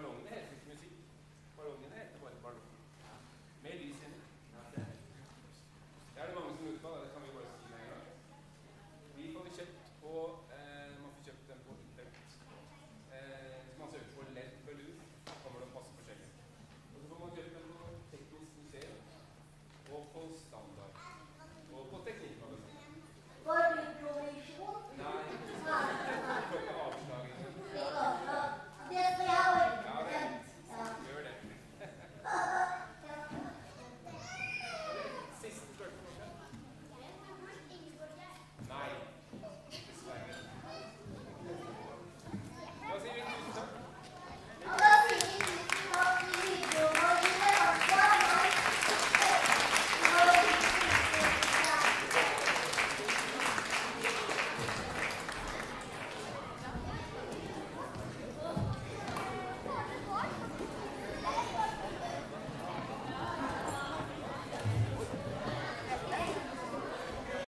non è